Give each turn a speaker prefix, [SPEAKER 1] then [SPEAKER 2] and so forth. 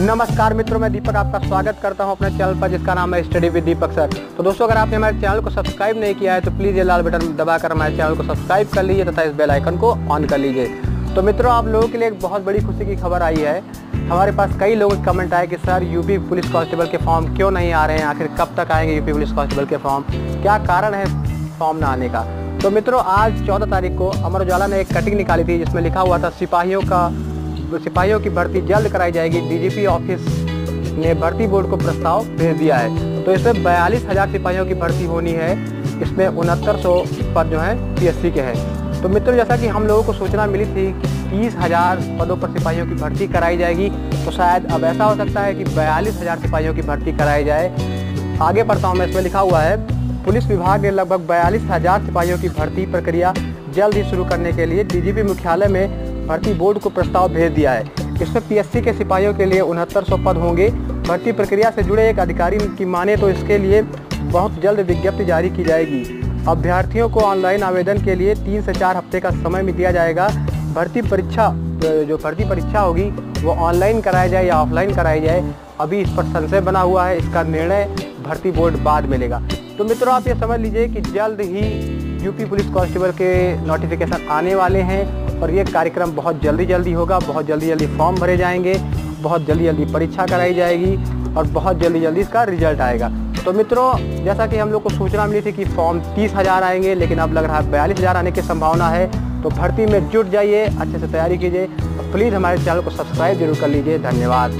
[SPEAKER 1] नमस्कार मित्रों, मैं दीपक आपका स्वागत करता हूँ अपने चैनल पर, जिसका नाम है स्टडी विद दीपक सर तो दोस्तों, अगर आपने हमारे चैनल को सब्सक्राइब नहीं किया है तो प्लीज़ ये लाल बटन दबाकर हमारे चैनल को सब्सक्राइब कर लीजिए तथा इस बेल आइकन को ऑन कर लीजिए। तो मित्रों, आप लोगों के लिए एक बहुत बड़ी खुशी की खबर आई है। हमारे पास कई लोगों के कमेंट आए कि, सर यूपी पुलिस कांस्टेबल के फॉर्म क्यों नहीं आ रहे हैं? आखिर कब तक आएँगे यूपी पुलिस कांस्टेबल के फॉर्म क्या कारण है फॉर्म ना आने का? तो मित्रों, आज 14 तारीख को अमर उजाला ने एक कटिंग निकाली थी, जिसमें लिखा हुआ था, सिपाहियों का सिपाहियों की भर्ती जल्द कराई जाएगी। डीजीपी ऑफ़िस ने भर्ती बोर्ड को प्रस्ताव भेज दिया है। तो इसमें बयालीस हज़ार सिपाहियों की भर्ती होनी है। इसमें उनहत्तर सौ पद जो है, पीएससी के हैं। तो मित्रों, जैसा कि हम लोगों को सूचना मिली थी कि तीस हज़ार पदों पर सिपाहियों की भर्ती कराई जाएगी तो शायद अब ऐसा हो सकता है कि बयालीस हज़ार सिपाहियों की भर्ती कराई जाए। आगे पढ़ता हूँ मैं, इसमें लिखा हुआ है, पुलिस विभाग ने लगभग बयालीस हज़ार सिपाहियों की भर्ती प्रक्रिया जल्द ही शुरू करने के लिए डीजीपी मुख्यालय में भर्ती बोर्ड को प्रस्ताव भेज दिया है। इसमें पीएससी के सिपाहियों के लिए उनहत्तर पद होंगे। भर्ती प्रक्रिया से जुड़े एक अधिकारी की माने तो इसके लिए बहुत जल्द विज्ञप्ति जारी की जाएगी। अभ्यर्थियों को ऑनलाइन आवेदन के लिए तीन से चार हफ़्ते का समय भी दिया जाएगा। भर्ती परीक्षा, जो भर्ती परीक्षा होगी, वो ऑनलाइन कराया जाए या ऑफलाइन कराई जाए, अभी इस पर संशय बना हुआ है। इसका निर्णय भर्ती बोर्ड बाद में लेगा। तो मित्रों, आप ये समझ लीजिए कि जल्द ही यूपी पुलिस कांस्टेबल के नोटिफिकेशन आने वाले हैं। और ये कार्यक्रम बहुत जल्दी जल्दी होगा, बहुत जल्दी जल्दी फॉर्म भरे जाएँगे, बहुत जल्दी जल्दी परीक्षा कराई जाएगी और बहुत जल्दी जल्दी इसका रिज़ल्ट आएगा। तो मित्रों, जैसा कि हम लोग को सूचना मिली थी कि फॉर्म तीस हज़ार आएँगे, लेकिन अब लग रहा है बयालीस हज़ार आने की संभावना है तो भर्ती में जुट जाइए, अच्छे से तैयारी कीजिए प्लीज़ हमारे चैनल को सब्सक्राइब ज़रूर कर लीजिए। धन्यवाद।